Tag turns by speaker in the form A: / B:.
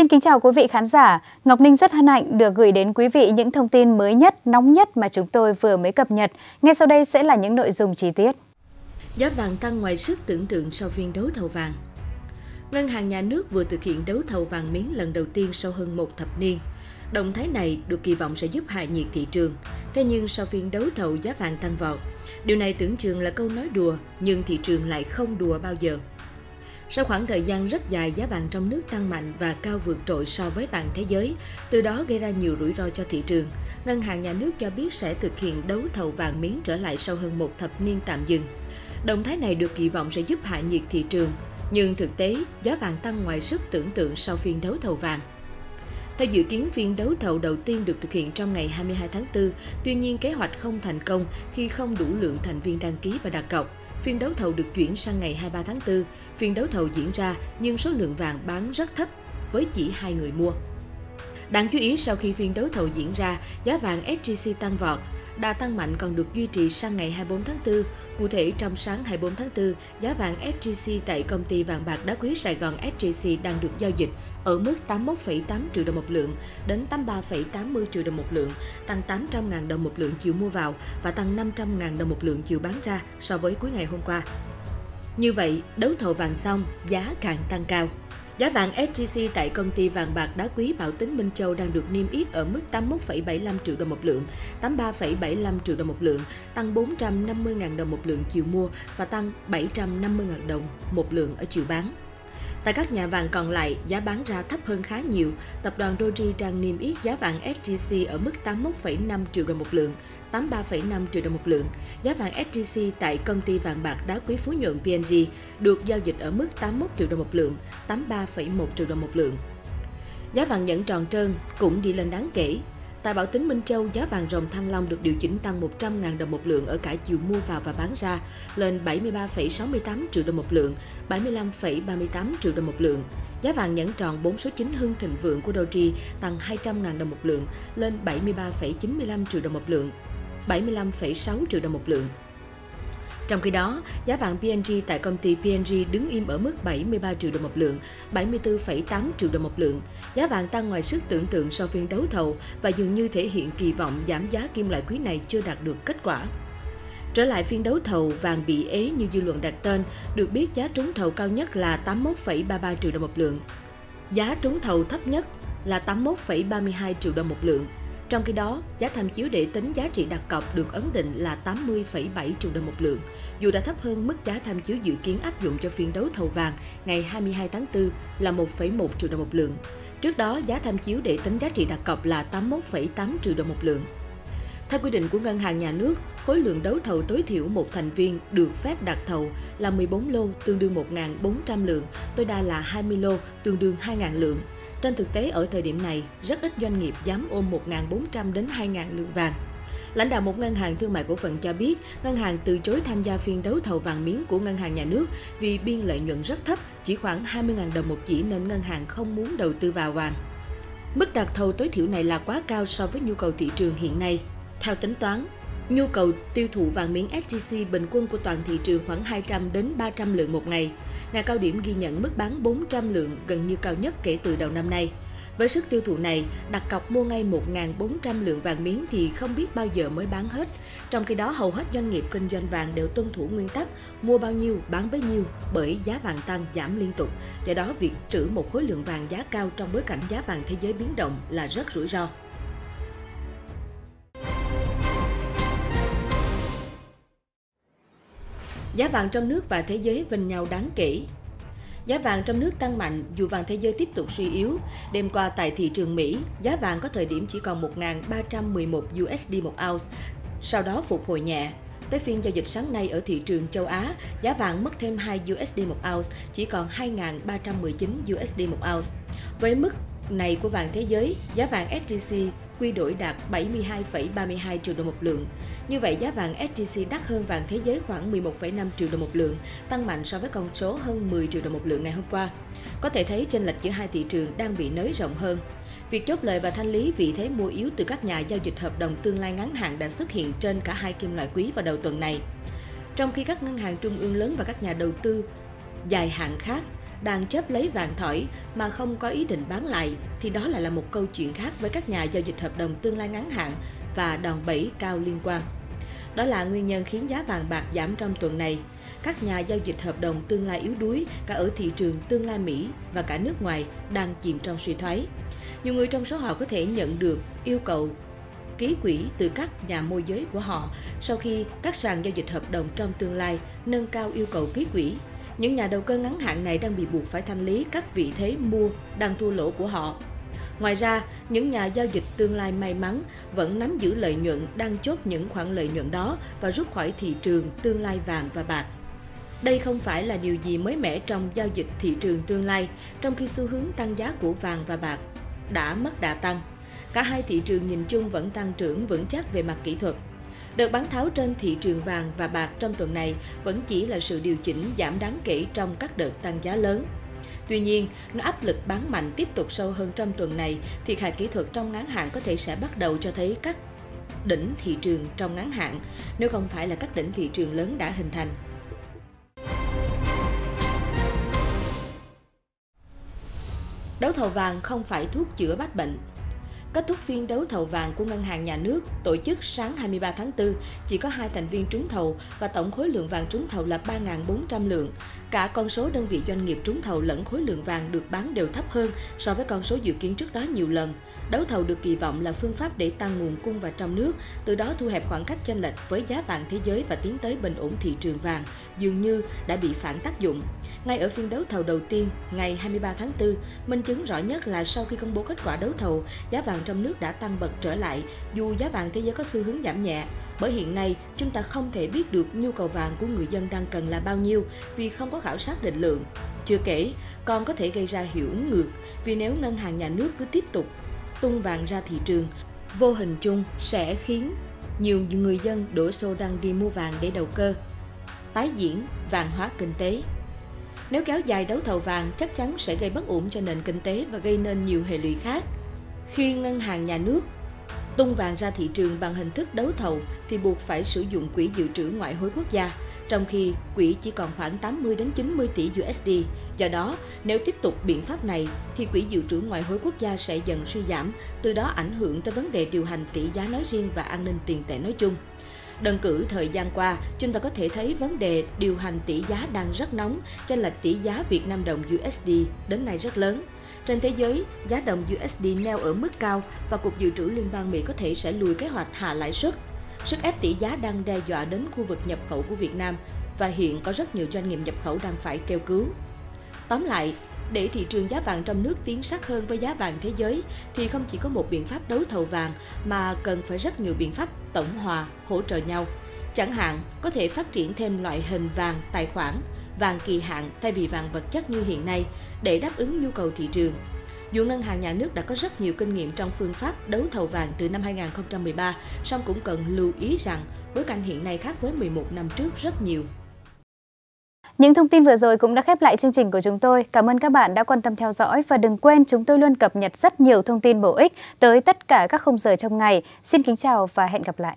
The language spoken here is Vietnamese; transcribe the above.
A: Xin kính chào quý vị khán giả. Ngọc Ninh rất hân hạnh được gửi đến quý vị những thông tin mới nhất, nóng nhất mà chúng tôi vừa mới cập nhật. Ngay sau đây sẽ là những nội dung chi tiết.
B: Giá vàng tăng ngoài sức tưởng tượng sau phiên đấu thầu vàng. Ngân hàng nhà nước vừa thực hiện đấu thầu vàng miếng lần đầu tiên sau hơn một thập niên. Động thái này được kỳ vọng sẽ giúp hạ nhiệt thị trường. Thế nhưng sau phiên đấu thầu giá vàng tăng vọt, điều này tưởng chừng là câu nói đùa, nhưng thị trường lại không đùa bao giờ. Sau khoảng thời gian rất dài, giá vàng trong nước tăng mạnh và cao vượt trội so với vàng thế giới, từ đó gây ra nhiều rủi ro cho thị trường. Ngân hàng nhà nước cho biết sẽ thực hiện đấu thầu vàng miếng trở lại sau hơn một thập niên tạm dừng. Động thái này được kỳ vọng sẽ giúp hạ nhiệt thị trường, nhưng thực tế, giá vàng tăng ngoài sức tưởng tượng sau phiên đấu thầu vàng. Theo dự kiến, phiên đấu thầu đầu tiên được thực hiện trong ngày 22 tháng 4, tuy nhiên kế hoạch không thành công khi không đủ lượng thành viên đăng ký và đặt cọc. Phiên đấu thầu được chuyển sang ngày 23 tháng 4. Phiên đấu thầu diễn ra nhưng số lượng vàng bán rất thấp với chỉ hai người mua. Đáng chú ý sau khi phiên đấu thầu diễn ra, giá vàng SJC tăng vọt. Đà tăng mạnh còn được duy trì sang ngày 24 tháng 4. Cụ thể, trong sáng 24 tháng 4, giá vàng SJC tại công ty vàng bạc đá quý Sài Gòn SJC đang được giao dịch ở mức 81,8 triệu đồng một lượng đến 83,80 triệu đồng một lượng, tăng 800.000 đồng một lượng chiều mua vào và tăng 500.000 đồng một lượng chiều bán ra so với cuối ngày hôm qua. Như vậy, đấu thầu vàng xong, giá càng tăng cao. Giá vàng SJC tại công ty vàng bạc đá quý Bảo Tín Minh Châu đang được niêm yết ở mức 81,75 triệu đồng một lượng, 83,75 triệu đồng một lượng, tăng 450.000 đồng một lượng chiều mua và tăng 750.000 đồng một lượng ở chiều bán. Tại các nhà vàng còn lại, giá bán ra thấp hơn khá nhiều. Tập đoàn Doji đang niêm yết giá vàng SJC ở mức 81,5 triệu đồng một lượng, 83,5 triệu đồng một lượng. Giá vàng SJC tại công ty vàng bạc đá quý Phú Nhuận PNG được giao dịch ở mức 81 triệu đồng một lượng, 83,1 triệu đồng một lượng. Giá vàng nhẫn tròn trơn cũng đi lên đáng kể. Tại Bảo Tín Minh Châu, giá vàng rồng Thăng Long được điều chỉnh tăng 100.000 đồng một lượng ở cả chiều mua vào và bán ra, lên 73,68 triệu đồng một lượng, 75,38 triệu đồng một lượng. Giá vàng nhẫn tròn 4 số 9 Hưng Thịnh Vượng của Doji tăng 200.000 đồng một lượng, lên 73,95 triệu đồng một lượng, 75,6 triệu đồng một lượng. Trong khi đó, giá vàng PNG tại công ty PNG đứng im ở mức 73 triệu đồng một lượng, 74,8 triệu đồng một lượng. Giá vàng tăng ngoài sức tưởng tượng sau phiên đấu thầu và dường như thể hiện kỳ vọng giảm giá kim loại quý này chưa đạt được kết quả. Trở lại phiên đấu thầu, vàng bị ế như dư luận đặt tên, được biết giá trúng thầu cao nhất là 81,33 triệu đồng một lượng. Giá trúng thầu thấp nhất là 81,32 triệu đồng một lượng. Trong khi đó, giá tham chiếu để tính giá trị đặt cọc được ấn định là 80,7 triệu đồng một lượng, dù đã thấp hơn mức giá tham chiếu dự kiến áp dụng cho phiên đấu thầu vàng ngày 22 tháng 4 là 1,1 triệu đồng một lượng. Trước đó, giá tham chiếu để tính giá trị đặt cọc là 81,8 triệu đồng một lượng. Theo quy định của Ngân hàng Nhà nước, khối lượng đấu thầu tối thiểu một thành viên được phép đặt thầu là 14 lô tương đương 1.400 lượng, tối đa là 20 lô tương đương 2.000 lượng. Trên thực tế ở thời điểm này, rất ít doanh nghiệp dám ôm 1.400 đến 2.000 lượng vàng. Lãnh đạo một ngân hàng thương mại cổ phần cho biết, ngân hàng từ chối tham gia phiên đấu thầu vàng miếng của ngân hàng nhà nước vì biên lợi nhuận rất thấp, chỉ khoảng 20.000 đồng một chỉ nên ngân hàng không muốn đầu tư vào vàng. Mức đặt thầu tối thiểu này là quá cao so với nhu cầu thị trường hiện nay. Theo tính toán, nhu cầu tiêu thụ vàng miếng SJC bình quân của toàn thị trường khoảng 200 đến 300 lượng một ngày. Ngày cao điểm ghi nhận mức bán 400 lượng gần như cao nhất kể từ đầu năm nay. Với sức tiêu thụ này, đặt cọc mua ngay 1.400 lượng vàng miếng thì không biết bao giờ mới bán hết. Trong khi đó, hầu hết doanh nghiệp kinh doanh vàng đều tuân thủ nguyên tắc mua bao nhiêu, bán bấy nhiêu bởi giá vàng tăng giảm liên tục. Do đó, việc trữ một khối lượng vàng giá cao trong bối cảnh giá vàng thế giới biến động là rất rủi ro. Giá vàng trong nước và thế giới vinh nhau đáng kể. Giá vàng trong nước tăng mạnh dù vàng thế giới tiếp tục suy yếu. Đêm qua tại thị trường Mỹ, giá vàng có thời điểm chỉ còn 1.311 USD một ounce, sau đó phục hồi nhẹ. Tới phiên giao dịch sáng nay ở thị trường châu Á, giá vàng mất thêm 2 USD một ounce, chỉ còn 2.319 USD một ounce. Với mức này của vàng thế giới, giá vàng SJC quy đổi đạt 72,32 triệu đồng một lượng. Như vậy, giá vàng SJC đắt hơn vàng thế giới khoảng 11,5 triệu đồng một lượng, tăng mạnh so với con số hơn 10 triệu đồng một lượng ngày hôm qua. Có thể thấy chênh lệch giữa hai thị trường đang bị nới rộng hơn. Việc chốt lời và thanh lý vị thế mua yếu từ các nhà giao dịch hợp đồng tương lai ngắn hạn đã xuất hiện trên cả hai kim loại quý vào đầu tuần này. Trong khi các ngân hàng trung ương lớn và các nhà đầu tư dài hạn khác đang chấp lấy vàng thỏi mà không có ý định bán lại, thì đó lại là một câu chuyện khác với các nhà giao dịch hợp đồng tương lai ngắn hạn và đòn bẩy cao liên quan. Đó là nguyên nhân khiến giá vàng bạc giảm trong tuần này. Các nhà giao dịch hợp đồng tương lai yếu đuối, cả ở thị trường tương lai Mỹ và cả nước ngoài đang chìm trong suy thoái. Nhiều người trong số họ có thể nhận được yêu cầu ký quỹ từ các nhà môi giới của họ sau khi các sàn giao dịch hợp đồng trong tương lai nâng cao yêu cầu ký quỹ. Những nhà đầu cơ ngắn hạn này đang bị buộc phải thanh lý các vị thế mua đang thua lỗ của họ. Ngoài ra, những nhà giao dịch tương lai may mắn vẫn nắm giữ lợi nhuận đang chốt những khoản lợi nhuận đó và rút khỏi thị trường tương lai vàng và bạc. Đây không phải là điều gì mới mẻ trong giao dịch thị trường tương lai, trong khi xu hướng tăng giá của vàng và bạc đã mất đà tăng. Cả hai thị trường nhìn chung vẫn tăng trưởng vững chắc về mặt kỹ thuật. Đợt bán tháo trên thị trường vàng và bạc trong tuần này vẫn chỉ là sự điều chỉnh giảm đáng kể trong các đợt tăng giá lớn. Tuy nhiên, nó áp lực bán mạnh tiếp tục sâu hơn trong tuần này, thiệt hại kỹ thuật trong ngắn hạn có thể sẽ bắt đầu cho thấy các đỉnh thị trường trong ngắn hạn, nếu không phải là các đỉnh thị trường lớn đã hình thành. Đấu thầu vàng không phải thuốc chữa bách bệnh. Kết thúc phiên đấu thầu vàng của Ngân hàng Nhà nước tổ chức sáng 23 tháng 4, chỉ có hai thành viên trúng thầu và tổng khối lượng vàng trúng thầu là 3.400 lượng. Cả con số đơn vị doanh nghiệp trúng thầu lẫn khối lượng vàng được bán đều thấp hơn so với con số dự kiến trước đó nhiều lần. Đấu thầu được kỳ vọng là phương pháp để tăng nguồn cung vào trong nước, từ đó thu hẹp khoảng cách chênh lệch với giá vàng thế giới và tiến tới bình ổn thị trường vàng, dường như đã bị phản tác dụng. Ngay ở phiên đấu thầu đầu tiên, ngày 23 tháng 4, minh chứng rõ nhất là sau khi công bố kết quả đấu thầu, giá vàng trong nước đã tăng bật trở lại, dù giá vàng thế giới có xu hướng giảm nhẹ. Bởi hiện nay, chúng ta không thể biết được nhu cầu vàng của người dân đang cần là bao nhiêu vì không có khảo sát định lượng. Chưa kể, còn có thể gây ra hiệu ứng ngược vì nếu ngân hàng nhà nước cứ tiếp tục tung vàng ra thị trường, vô hình chung sẽ khiến nhiều người dân đổ xô đang đi mua vàng để đầu cơ. Tái diễn vàng hóa kinh tế nếu kéo dài đấu thầu vàng chắc chắn sẽ gây bất ổn cho nền kinh tế và gây nên nhiều hệ lụy khác. Khi ngân hàng nhà nước tung vàng ra thị trường bằng hình thức đấu thầu thì buộc phải sử dụng quỹ dự trữ ngoại hối quốc gia, trong khi quỹ chỉ còn khoảng 80 đến 90 tỷ USD. Do đó, nếu tiếp tục biện pháp này thì quỹ dự trữ ngoại hối quốc gia sẽ dần suy giảm, từ đó ảnh hưởng tới vấn đề điều hành tỷ giá nói riêng và an ninh tiền tệ nói chung. Đơn cử thời gian qua, chúng ta có thể thấy vấn đề điều hành tỷ giá đang rất nóng, chênh lệch tỷ giá Việt Nam đồng USD đến nay rất lớn. Trên thế giới, giá đồng USD neo ở mức cao và Cục Dự trữ Liên bang Mỹ có thể sẽ lùi kế hoạch hạ lãi suất. Sức ép tỷ giá đang đe dọa đến khu vực nhập khẩu của Việt Nam và hiện có rất nhiều doanh nghiệp nhập khẩu đang phải kêu cứu. Tóm lại, để thị trường giá vàng trong nước tiến sát hơn với giá vàng thế giới thì không chỉ có một biện pháp đấu thầu vàng mà cần phải rất nhiều biện pháp tổng hòa, hỗ trợ nhau. Chẳng hạn, có thể phát triển thêm loại hình vàng tài khoản, vàng kỳ hạn thay vì vàng vật chất như hiện nay để đáp ứng nhu cầu thị trường. Dù ngân hàng nhà nước đã có rất nhiều kinh nghiệm trong phương pháp đấu thầu vàng từ năm 2013, song cũng cần lưu ý rằng bối cảnh hiện nay khác với 11 năm trước rất nhiều.
A: Những thông tin vừa rồi cũng đã khép lại chương trình của chúng tôi. Cảm ơn các bạn đã quan tâm theo dõi và đừng quên chúng tôi luôn cập nhật rất nhiều thông tin bổ ích tới tất cả các khung giờ trong ngày. Xin kính chào và hẹn gặp lại.